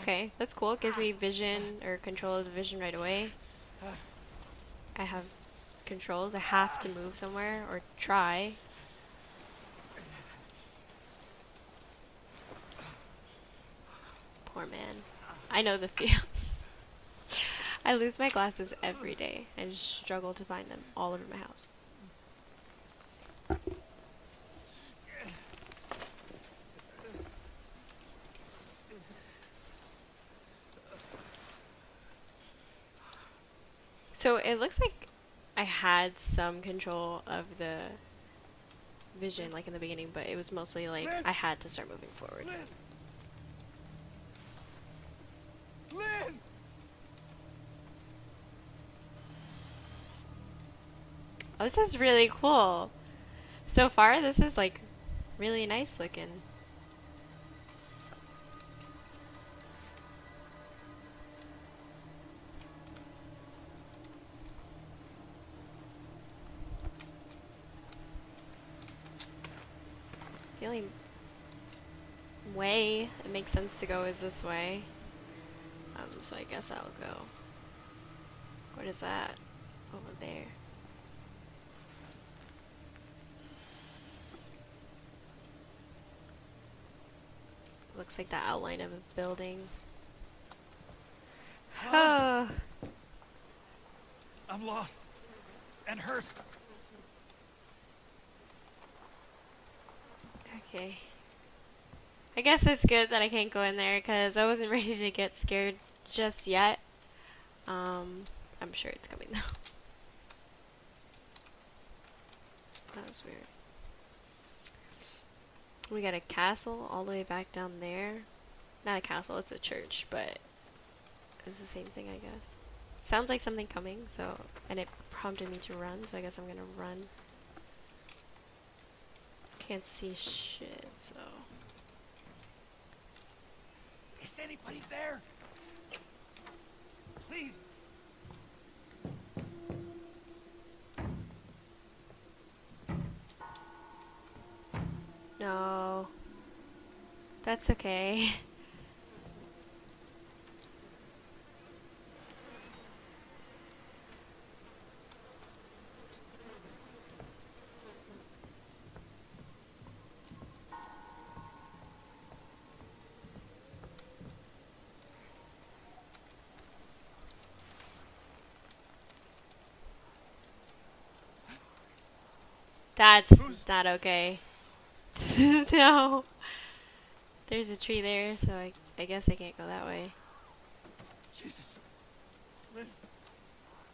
Okay, that's cool. It gives me vision or control of the vision right away. I have controls. I have to move somewhere or try. Poor man. I know the feels. I lose my glasses every day. Just struggle to find them all over my house. So it looks like I had some control of the vision like in the beginning, but it was mostly like I had to start moving forward. Lynn! Lynn! Oh, this is really cool. So far, this is like really nice looking. Only way it makes sense to go is this way. Um, so I guess I'll go. What is that? Over there. Looks like the outline of a building. Oh, I'm lost and hurt. Okay. I guess it's good that I can't go in there because I wasn't ready to get scared just yet. Um, I'm sure it's coming though. That was weird. We got a castle all the way back down there. Not a castle, it's a church, but it's the same thing, I guess. Sounds like something coming, so and it prompted me to run, so I guess I'm gonna run. Can't see shit, so Is anybody there? Please. no. That's okay. That's not okay. no. There's a tree there, so I, I guess I can't go that way. Jesus.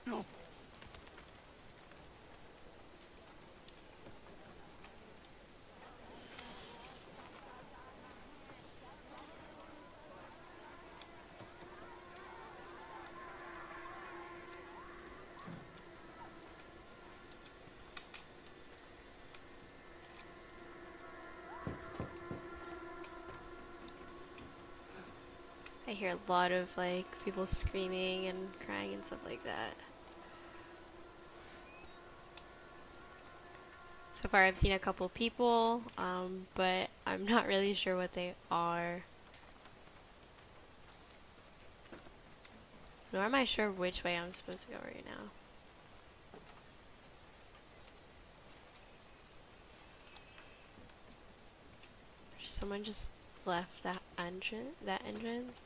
No. Hear a lot of like people screaming and crying and stuff like that. So far, I've seen a couple people, um, but I'm not really sure what they are. Nor am I sure which way I'm supposed to go right now. Someone just left that entrance. That entrance.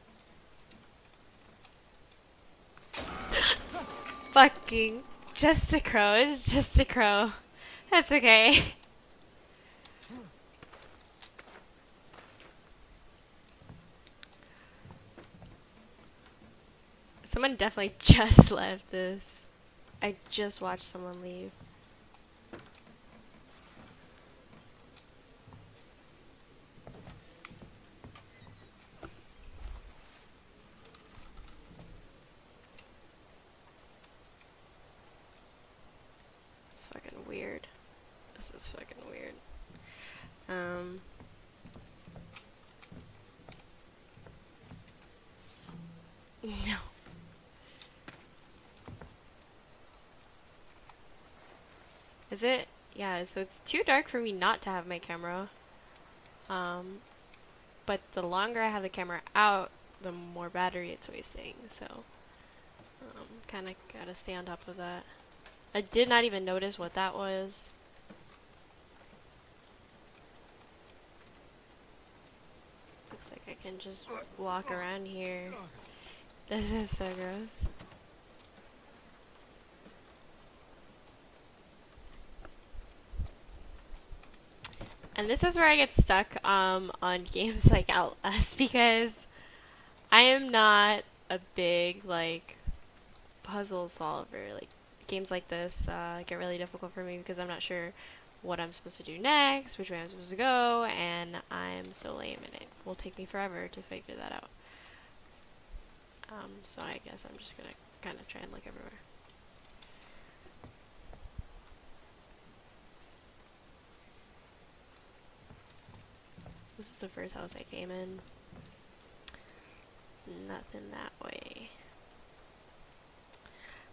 Fucking just a crow. It's just a crow. That's okay. Someone definitely just left this. I just watched someone leave. It's fucking weird. This is fucking weird. Um. No. Is it? Yeah, so it's too dark for me not to have my camera. Um, but the longer I have the camera out, the more battery it's wasting. So, um, kind of gotta stay on top of that. I did not even notice what that was. Looks like I can just walk around here. This is so gross. And this is where I get stuck um, on games like Outlast because I am not a big like puzzle solver. Like games like this uh, get really difficult for me because I'm not sure what I'm supposed to do next, which way I'm supposed to go, and I'm so lame and it will take me forever to figure that out. Um, so I guess I'm just gonna kind of try and look everywhere. This is the first house I came in. Nothing that way.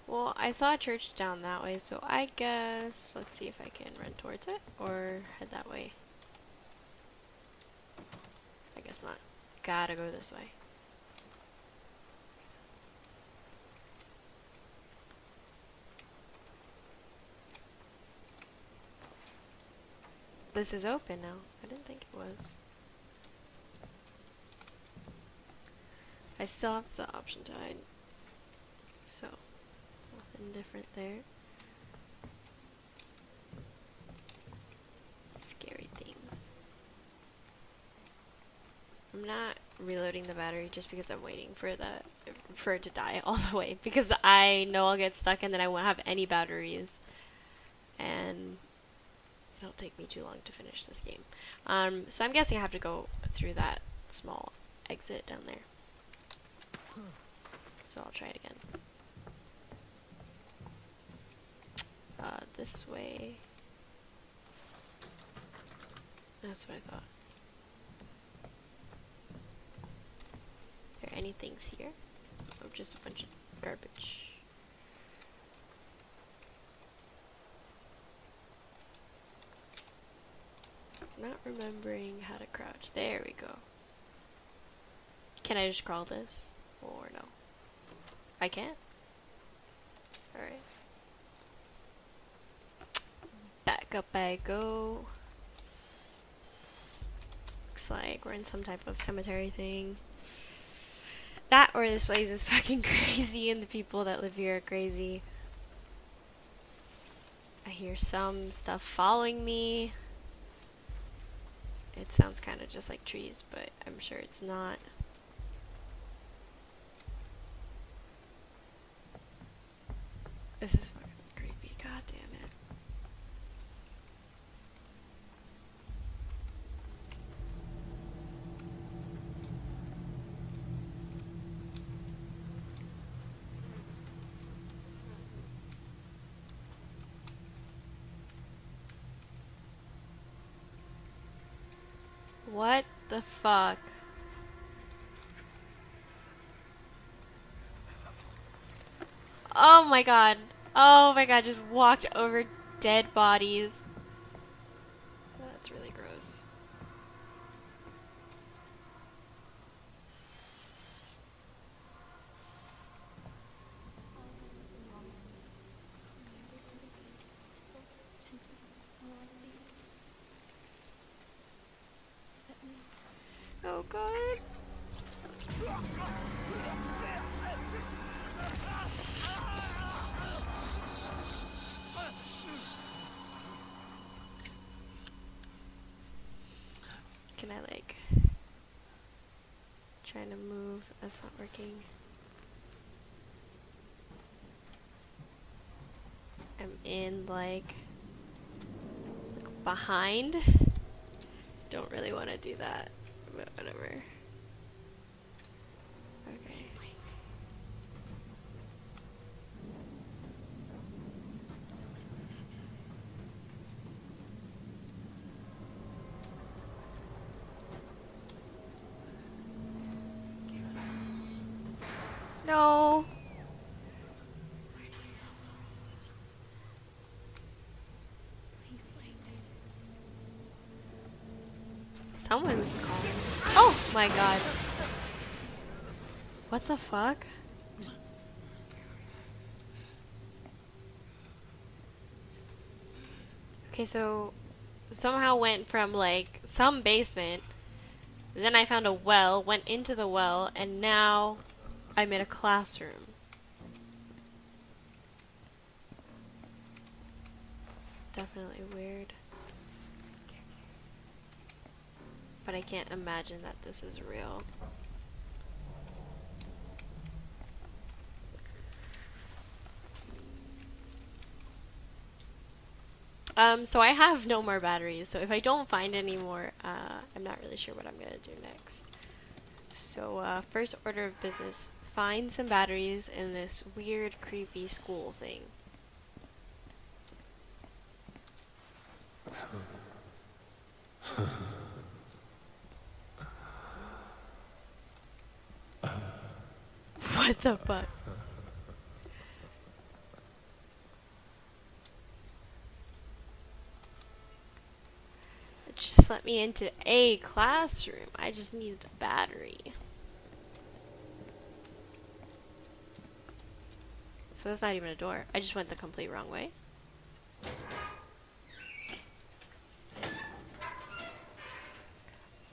Well, I saw a church down that way, so I guess let's see if I can run towards it or head that way. I guess not. Gotta go this way. This is open now. I didn't think it was. I still have the option to hide. So, nothing different there. Scary things. I'm not reloading the battery just because I'm waiting for the for it to die all the way because I know I'll get stuck and then I won't have any batteries and it'll take me too long to finish this game. Um, so I'm guessing I have to go through that small exit down there. So I'll try it again. Uh, this way. That's what I thought. Are there any things here? Or just a bunch of garbage? Not remembering how to crouch. There we go. Can I just crawl this? Or no? I can't? Alright. Up I go. Looks like we're in some type of cemetery thing. That or this place is fucking crazy and the people that live here are crazy. I hear some stuff following me. It sounds kind of just like trees, but I'm sure it's not. This is fucking creepy. God damn it. What the fuck? Oh my god. Oh my god, just walked over dead bodies. That's really gross. Oh god. Can I like trying to move? That's not working. I'm in like behind. Don't really want to do that, but whatever. Okay. No. Someone's calling. Oh my god. What the fuck? Okay, so somehow went from like some basement, then I found a well, went into the well, and now I'm in a classroom. Definitely weird. But I can't imagine that this is real. Um, so I have no more batteries, so if I don't find any more, uh, I'm not really sure what I'm gonna do next. So, uh, first order of business, find some batteries in this weird, creepy school thing. what the fuck? Just let me into a classroom. I just needed a battery. So that's not even a door. I just went the complete wrong way.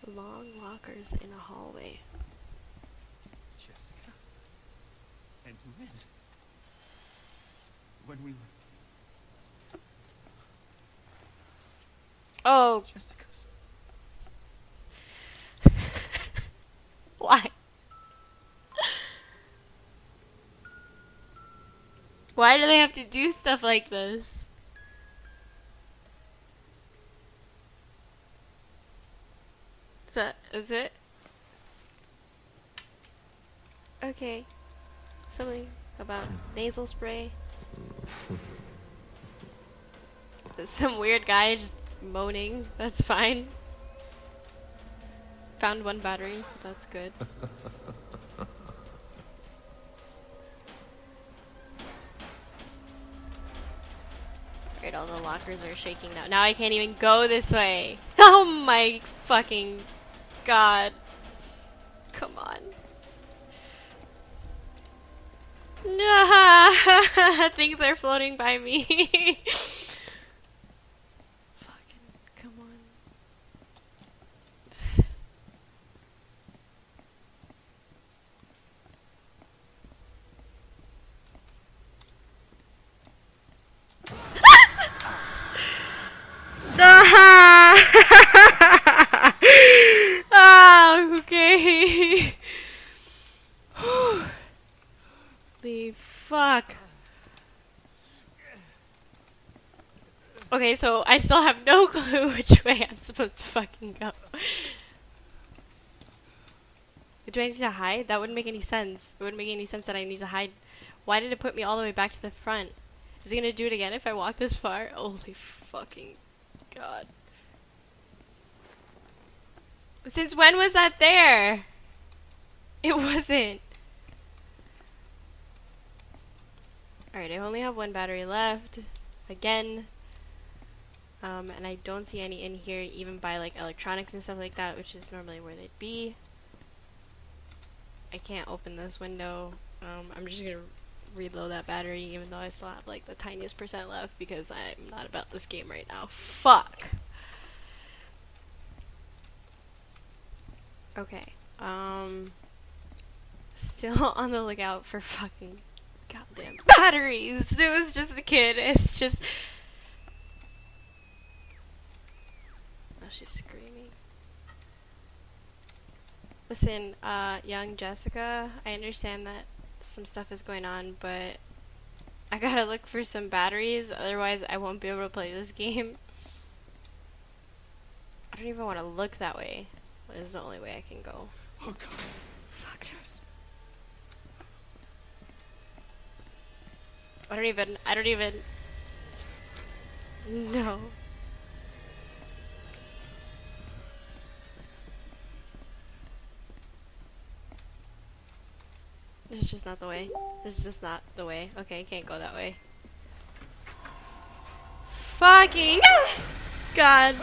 Long lockers in a hallway. Jessica. Lynn. When we were Oh, Jessica's. why? Why do they have to do stuff like this? Is that, is it? Okay. Something about nasal spray. Some weird guy just moaning. That's fine. Found one battery, so that's good. Great, all the lockers are shaking now. Now I can't even go this way. Oh my fucking god. Come on. things are floating by me. Fucking, come on. ah, okay. Holy fuck. So I still have no clue which way I'm supposed to fucking go. Do I need to hide? That wouldn't make any sense. It wouldn't make any sense that I need to hide. Why did it put me all the way back to the front? Is he gonna do it again if I walk this far? Holy fucking god. Since when was that there? It wasn't. Alright, I only have one battery left. Again. Um, and I don't see any in here, even by like electronics and stuff like that, which is normally where they'd be. I can't open this window. Um, I'm just gonna reload that battery, even though I still have like the tiniest percent left, because I'm not about this game right now. Fuck! Okay. Um. Still on the lookout for fucking goddamn batteries. It was just a kid. It's just. Oh, she's screaming. Listen, uh, young Jessica, I understand that some stuff is going on, but I gotta look for some batteries, otherwise I won't be able to play this game. I don't even want to look that way. This is the only way I can go. Oh God. Fuck. Yes. I don't even. I don't even. No. This is just not the way. This is just not the way. Okay, can't go that way. Fucking God.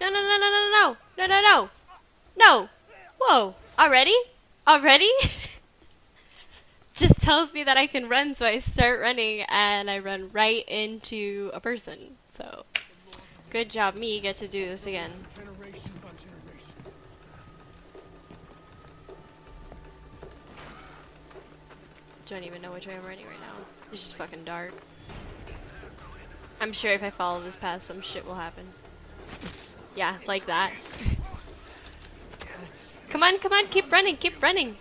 No, no, no, no, no, no, no, no, no, no, no the Already? Already? Just tells me that I can run, so I start running and I run right into a person. So, good job, me. Get to do this again. Don't even know which way I'm running right now. It's just fucking dark. I'm sure if I follow this path, some shit will happen. Yeah, like that. Come on, come on, keep running, keep running.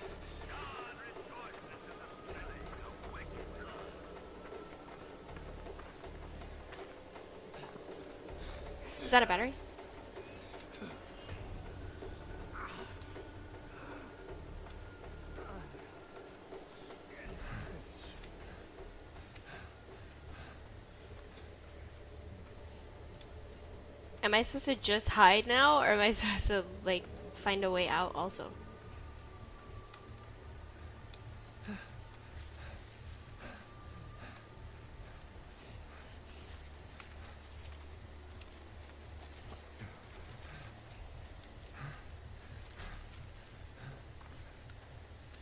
Is that a battery? Am I supposed to just hide now, or am I supposed to, like, find a way out also?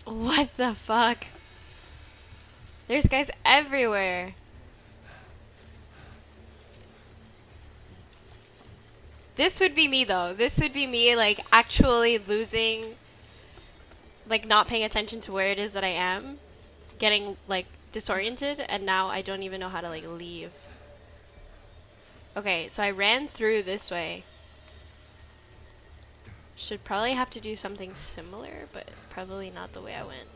What the fuck? There's guys everywhere. This would be me though. This would be me like actually losing like not paying attention to where it is that I am, getting like disoriented and now I don't even know how to like leave. Okay, so I ran through this way. Should probably have to do something similar, but probably not the way I went.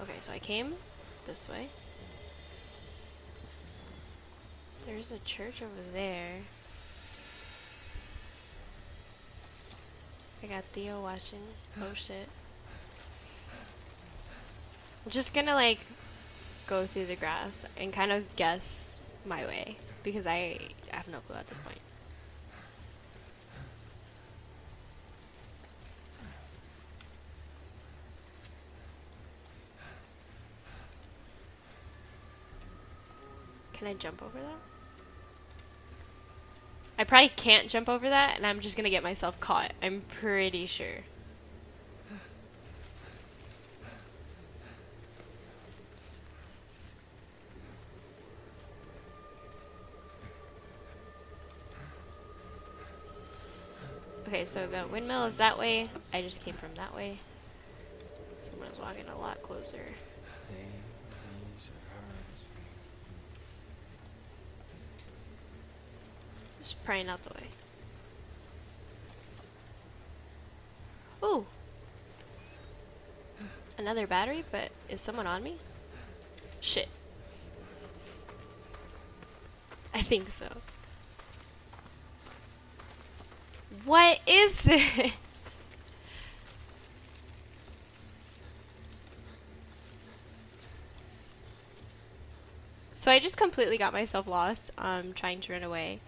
Okay, so I came this way. There's a church over there. I got Theo watching. Oh shit. I'm just gonna like go through the grass and kind of guess my way because I have no clue at this point. Can I jump over that? I probably can't jump over that, and I'm just gonna get myself caught. I'm pretty sure. Okay, so the windmill is that way. I just came from that way. Someone's walking a lot closer. Just prying out the way. Ooh! Another battery, but is someone on me? Shit. I think so. What is this? So I just completely got myself lost um, trying to run away.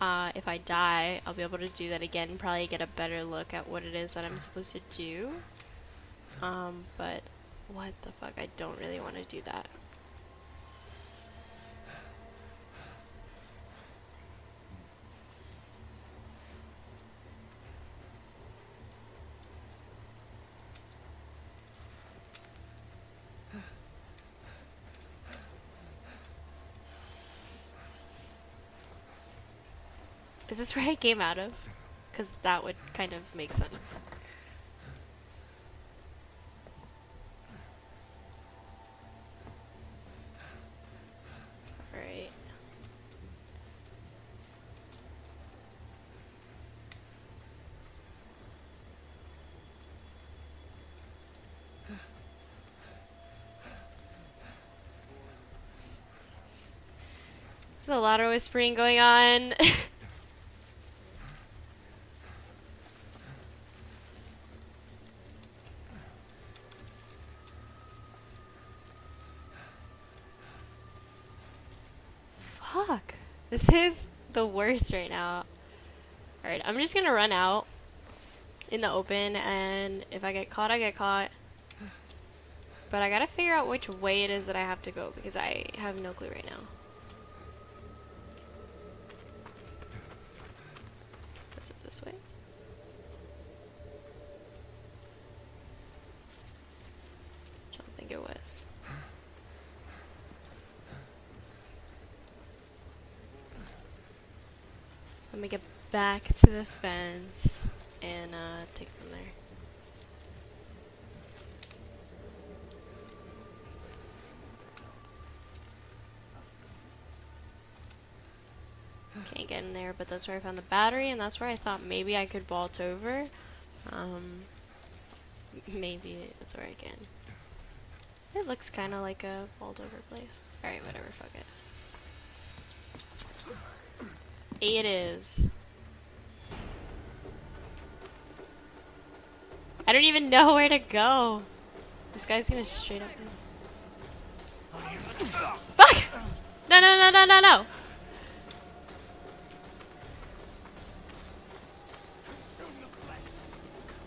Uh, if I die, I'll be able to do that again and probably get a better look at what it is that I'm supposed to do. Um, but what the fuck, I don't really want to do that. Is this where I came out of? Because that would kind of make sense. Alright. There's a lot of whispering going on. This is the worst right now. Alright, I'm just gonna run out in the open, and if I get caught, I get caught. But I gotta figure out which way it is that I have to go, because I have no clue right now. Let me get back to the fence and uh, take from there. Can't get in there, but that's where I found the battery, and that's where I thought maybe I could vault over. Um, maybe that's where I can. It looks kind of like a vault over place. Alright, whatever, fuck it. It is. Don't even know where to go. This guy's gonna straight up. Fuck! No, no, no, no, no, no!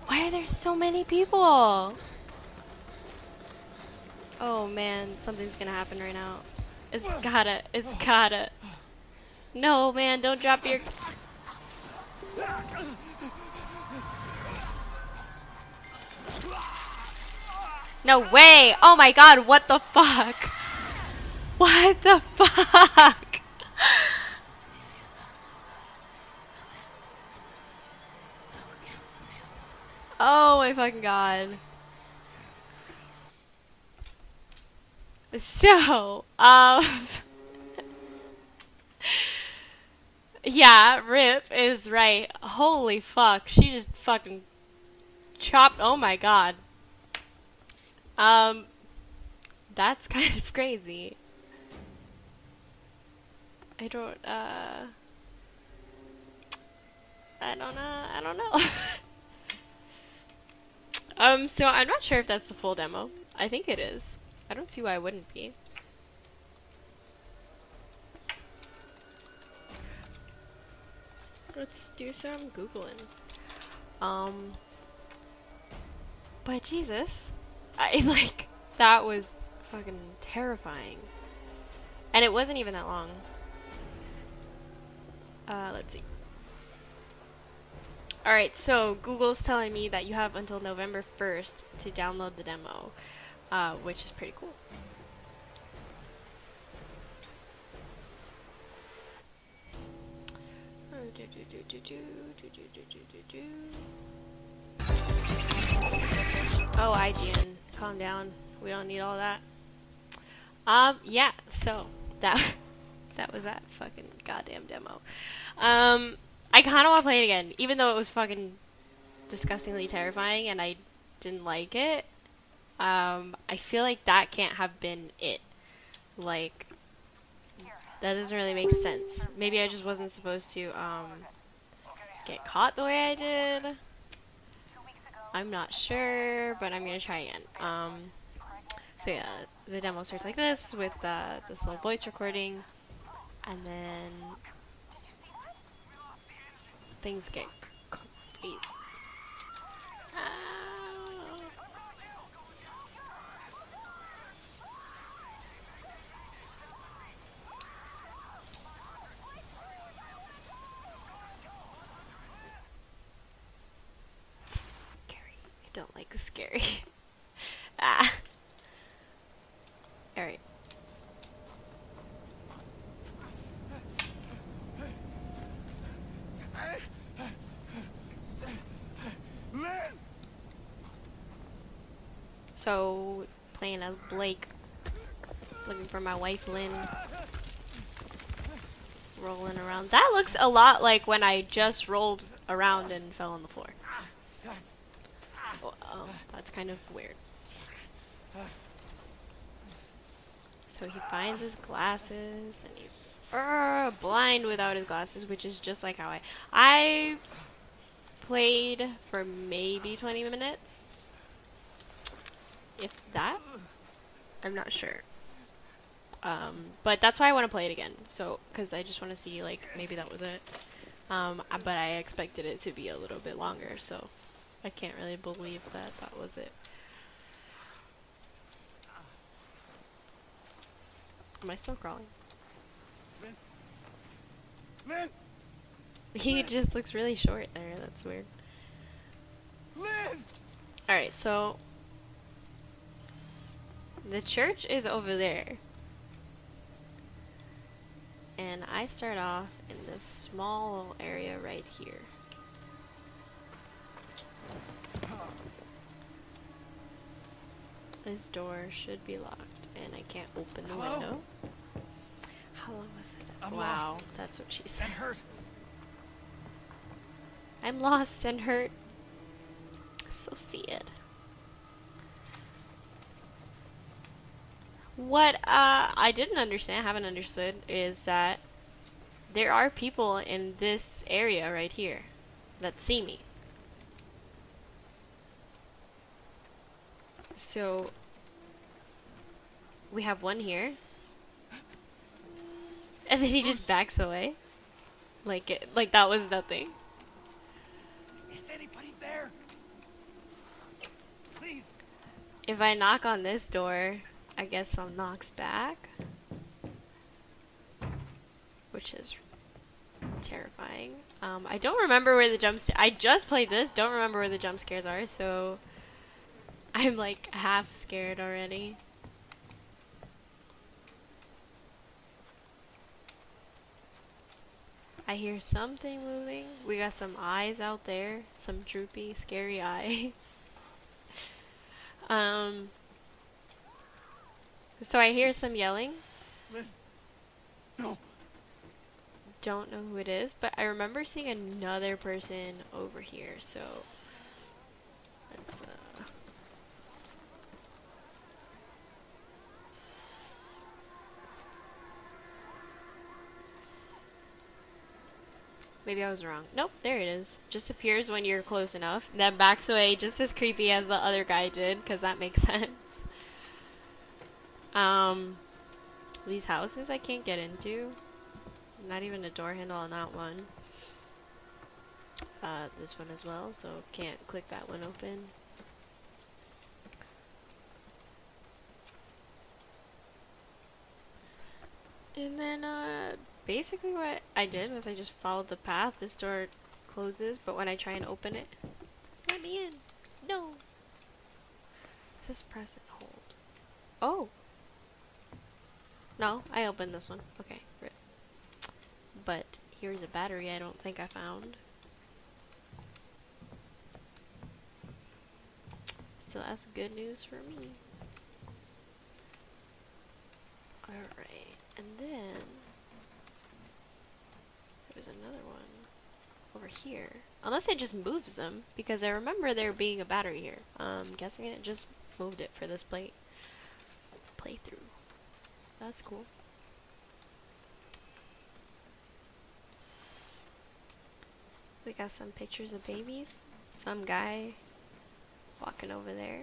Why are there so many people? Oh man, something's gonna happen right now. It's gotta, it's gotta. No man, don't drop your. No way! Oh my god, what the fuck? What the fuck? Oh my fucking god. So, um. yeah, Rip is right. Holy fuck. She just fucking chopped. Oh my god. Um. That's kind of crazy. I don't, uh. I don't know. I don't know. um, so I'm not sure if that's the full demo. I think it is. I don't see why it wouldn't be. Let's do some googling. Um, but Jesus, I like that was fucking terrifying, and it wasn't even that long. Uh, let's see. Alright, so Google's telling me that you have until November 1st to download the demo uh, which is pretty cool. Oh, IGN, calm down. We don't need all that. Um, yeah. So that that was that fucking goddamn demo. Um, I kind of want to play it again, even though it was fucking disgustingly terrifying and I didn't like it. Um, I feel like that can't have been it. Like, that doesn't really make sense. Maybe I just wasn't supposed to, um, get caught the way I did. I'm not sure, but I'm gonna try again. Um, so yeah, the demo starts like this with uh, this little voice recording, and then things get crazy. don't like scary. ah. Alright. So, playing as Blake. Looking for my wife Lynn. Rolling around. That looks a lot like when I just rolled around and fell on the floor. Oh, that's kind of weird. So he finds his glasses and he's uh, blind without his glasses, which is just like how I I played for maybe 20 minutes. If that. I'm not sure. Um, but that's why I want to play it again. So, because I just want to see, like, maybe that was it. Um, but I expected it to be a little bit longer, so I can't really believe that that was it. Am I still crawling? Lynn? Lynn? He just looks really short there. That's weird. Lynn! Alright, so... The church is over there. And I start off in this small little area right here. This door should be locked, and I can't open the Hello? window. How long was it? I'm wow, lost. that's what she said. And hurt. I'm lost and hurt. So sad. What uh, I didn't understand, haven't understood, is that there are people in this area right here that see me. So we have one here, and then he just backs away, like it, like that was nothing. Is anybody there? Please. If I knock on this door, I guess I'll knocks back. Which is terrifying. Um, I don't remember where the jump I just played this, don't remember where the jump scares are, so I'm like half scared already. I hear something moving. We got some eyes out there, some droopy, scary eyes. Um. So I hear some yelling. No. Don't know who it is, but I remember seeing another person over here. So let's. Uh, Maybe I was wrong. Nope, there it is. Just appears when you're close enough. Then backs away just as creepy as the other guy did, because that makes sense. Um, these houses I can't get into. Not even a door handle on that one. Uh, this one as well, so can't click that one open. And then, uh, basically what I did was I just followed the path. This door closes, but when I try and open it, let me in. No. It says press and hold. Oh. No, I opened this one. Okay. But here's a battery I don't think I found. So that's good news for me. Alright, and then there's another one over here. Unless it just moves them, because I remember there being a battery here. Um, guessing it just moved it for this plate playthrough. That's cool. We got some pictures of babies. Some guy walking over there.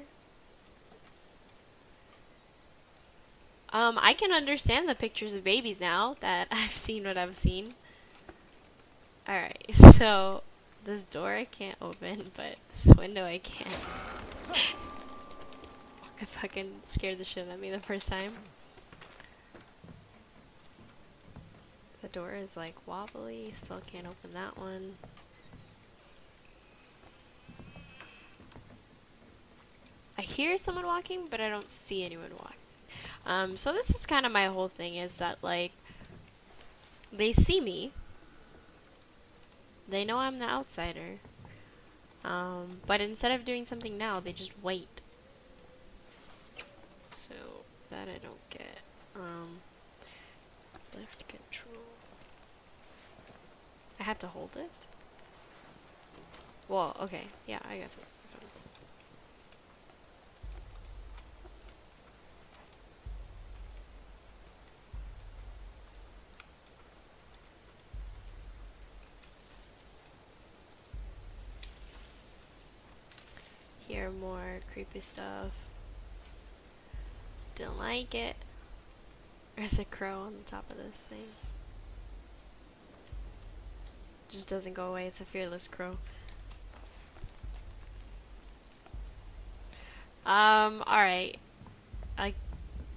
Um, I can understand the pictures of babies now that I've seen what I've seen. Alright, so this door I can't open, but this window I can. I fucking scared the shit out of me the first time. The door is like wobbly, still can't open that one. I hear someone walking, but I don't see anyone walk. Um, so this is kind of my whole thing is that like they see me. They know I'm the outsider. Um, but instead of doing something now, they just wait. So that I don't get. Um, left control. I have to hold this? Well, okay. Yeah, I guess. Hear more creepy stuff. Didn't like it. There's a crow on the top of this thing. Just doesn't go away. It's a fearless crow. Um, alright. I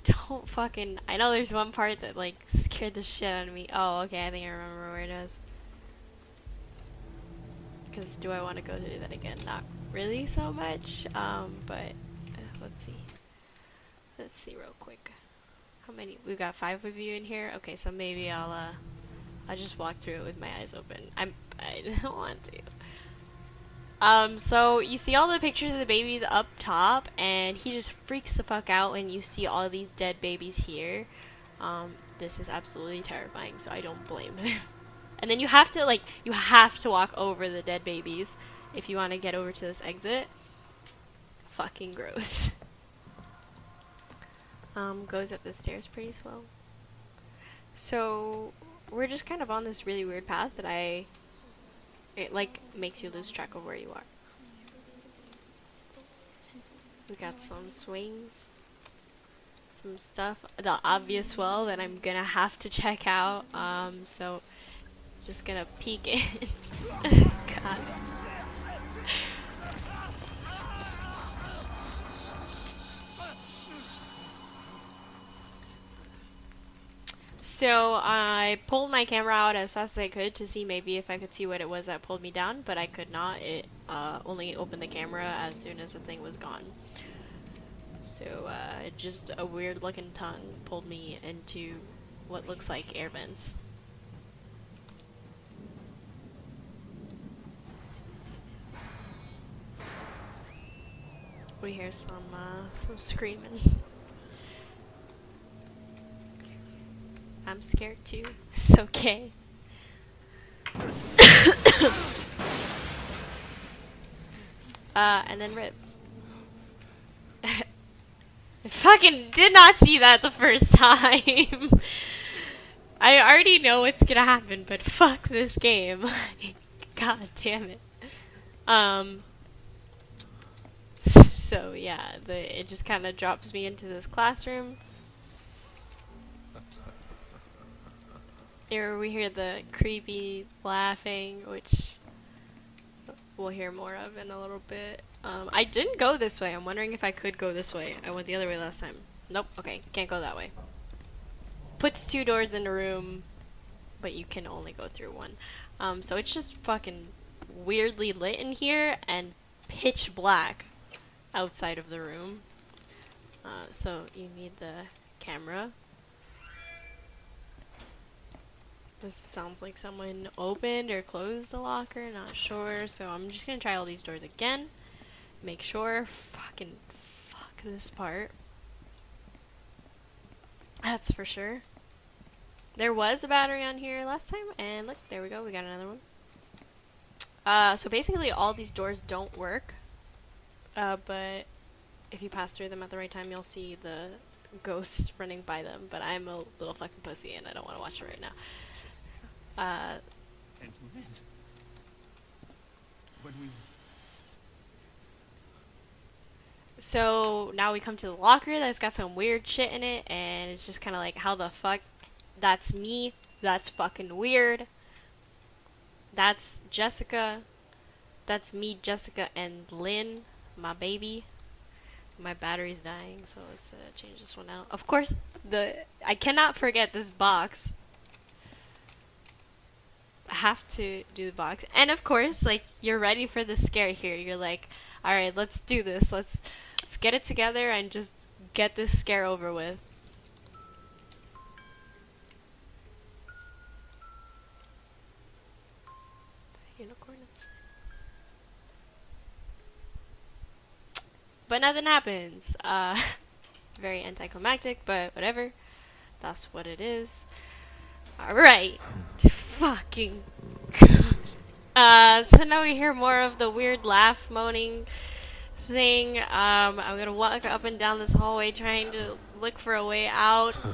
don't fucking. I know there's one part that, like, scared the shit out of me. Oh, okay. I think I remember where it is. Because do I want to go through that again? Not really so much. Um, but uh, let's see. Let's see real quick. How many? We've got five of you in here. Okay, so maybe I'll uh I just walked through it with my eyes open. I'm I don't want to. Um, so you see all the pictures of the babies up top, and he just freaks the fuck out when you see all these dead babies here. Um, this is absolutely terrifying, so I don't blame him. and then you have to, like, you have to walk over the dead babies if you want to get over to this exit. Fucking gross. um, goes up the stairs pretty slow. So, we're just kind of on this really weird path that I it like makes you lose track of where you are. We got some swings, some stuff, the obvious well that I'm gonna have to check out. Um, so just gonna peek in. God. So I pulled my camera out as fast as I could to see maybe if I could see what it was that pulled me down, but I could not. It uh, only opened the camera as soon as the thing was gone. So uh, just a weird looking tongue pulled me into what looks like air vents. We hear some uh, some screaming. I'm scared too. It's okay. uh, and then rip. I fucking did not see that the first time. I already know what's gonna happen, but fuck this game. God damn it. Um. So yeah, the it just kind of drops me into this classroom. Here we hear the creepy laughing, which we'll hear more of in a little bit. Um, I didn't go this way. I'm wondering if I could go this way. I went the other way last time. Nope. Okay, can't go that way. Puts two doors in a room, but you can only go through one. Um, so it's just fucking weirdly lit in here and pitch black outside of the room. Uh, so you need the camera This sounds like someone opened or closed a locker, not sure. So I'm just gonna try all these doors again. Make sure. Fucking fuck this part. That's for sure. There was a battery on here last time, and look, there we go, we got another one. Uh, so basically all these doors don't work, uh, but if you pass through them at the right time, you'll see the ghost running by them, but I'm a little fucking pussy and I don't want to watch it right now. Uh, so now we come to the locker that's got some weird shit in it, and it's just kind of like, how the fuck? That's me. That's fucking weird. That's Jessica. That's me, Jessica, and Lynn, my baby. My battery's dying, so let's uh, change this one out. Of course, the I cannot forget this box have to do the box. And of course, like you're ready for the scare here. You're like, all right, let's do this. Let's let's get it together and just get this scare over with. But nothing happens. Uh, very anticlimactic, but whatever. That's what it is. Alright fucking Uh, so now we hear more of the weird laugh moaning thing. Um, I'm gonna walk up and down this hallway trying to look for a way out.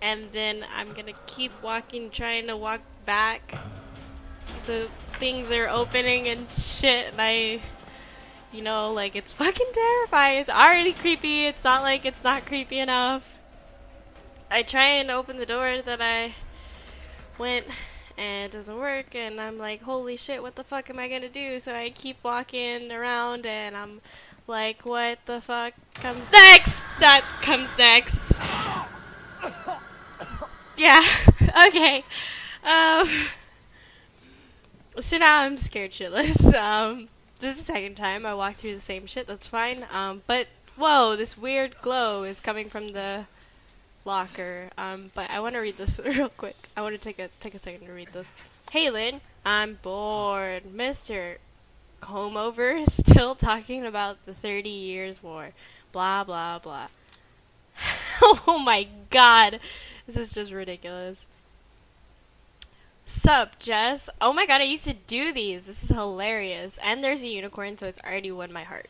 And then I'm gonna keep walking, trying to walk back. The things are opening and shit, and I, you know, like, it's fucking terrifying. It's already creepy. It's not like it's not creepy enough. I try and open the door that I went and it doesn't work and I'm like holy shit what the fuck am I gonna do? So I keep walking around and I'm like what the fuck comes next? That comes next. Yeah okay um so now I'm scared shitless um this is the second time I walked through the same shit that's fine um but whoa this weird glow is coming from the locker. Um, but I want to read this real quick. I want to take a take a second to read this. Hey Lynn, I'm bored. Mister Comb over is still talking about the Thirty Years' War. Blah blah blah. oh my god, this is just ridiculous. Sup, Jess? Oh my god, I used to do these. This is hilarious. And there's a unicorn, so it's already won my heart.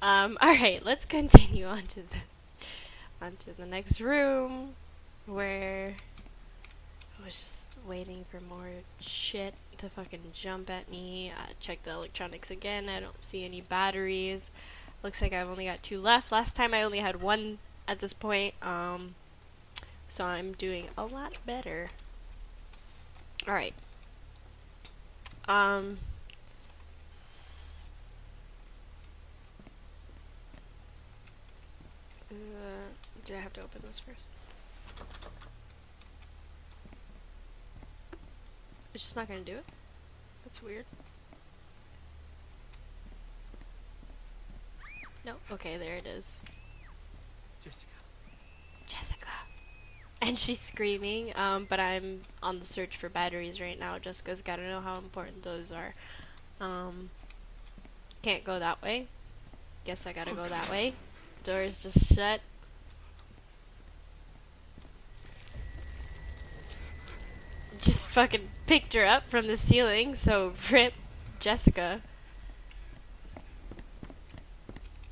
Um, alright, let's continue on to the on to the next room where I was just waiting for more shit to fucking jump at me. Uh, check the electronics again. I don't see any batteries. Looks like I've only got two left. Last time I only had one at this point. Um, so I'm doing a lot better. Alright. Um. Uh, do I have to open this first? It's just not gonna do it? That's weird. No? Okay, there it is. Jessica. Jessica. And she's screaming, um, but I'm on the search for batteries right now. Jessica's gotta know how important those are. Um, can't go that way. Guess I gotta go that way. Door's just shut. Just fucking picked her up from the ceiling, so rip Jessica.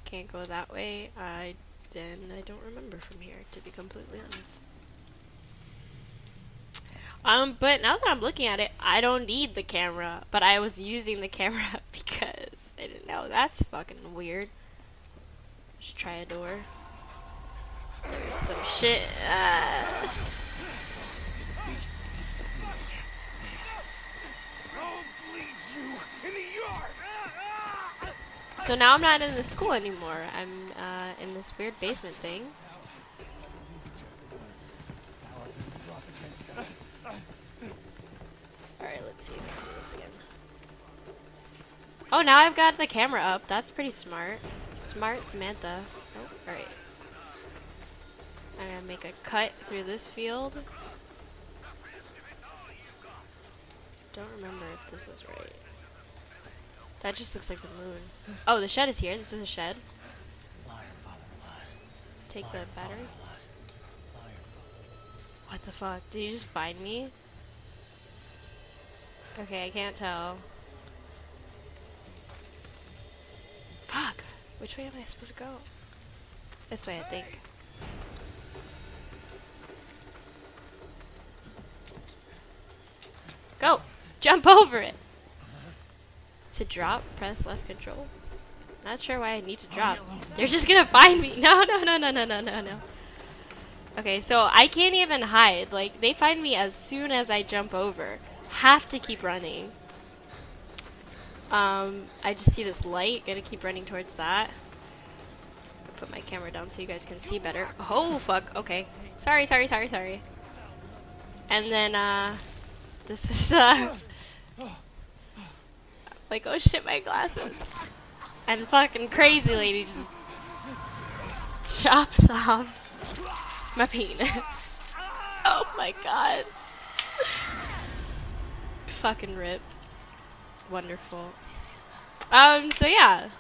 Can't go that way. I then I don't remember from here, to be completely honest. Um, but now that I'm looking at it, I don't need the camera, but I was using the camera because I didn't know. That's fucking weird. Just try a door. There's some shit. Uh, so now I'm not in the school anymore. I'm uh, in this weird basement thing. Alright, let's see if I can do this again. Oh, now I've got the camera up. That's pretty smart. Smart Samantha. Oh, alright. I'm gonna make a cut through this field. Don't remember if this is right. That just looks like the moon. Oh, the shed is here. This is a shed. Take the battery. What the fuck? Did you just find me? Okay, I can't tell. Fuck! Which way am I supposed to go? This way, I think. Go! Jump over it! To drop, press left control. Not sure why I need to drop. They're just gonna find me! No, no, no, no, no, no, no, no. Okay, so I can't even hide. Like, they find me as soon as I jump over. Have to keep running. Um, I just see this light. Gotta keep running towards that. Put my camera down so you guys can see better. Oh, fuck. Okay. Sorry, sorry, sorry, sorry. And then, uh, this is, uh, like, oh shit, my glasses. And fucking crazy lady just chops off my penis. oh my god. fucking rip. Wonderful. Um, so yeah.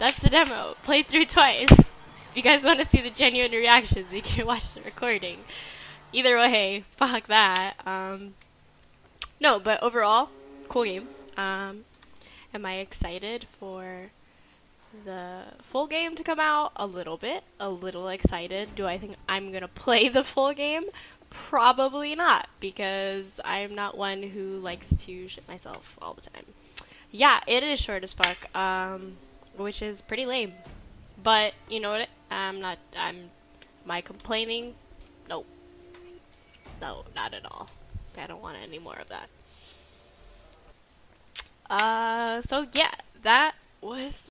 That's the demo. Played through twice. If you guys want to see the genuine reactions, you can watch the recording. Either way, fuck that. Um, no, but overall, cool game. Um, am I excited for the full game to come out? A little bit. A little excited. Do I think I'm gonna play the full game? Probably not, because I'm not one who likes to shit myself all the time. Yeah, it is short as fuck, um, which is pretty lame. But you know what? I'm not. I'm. Am I complaining? No. No, not at all. I don't want any more of that. Uh, so yeah, that was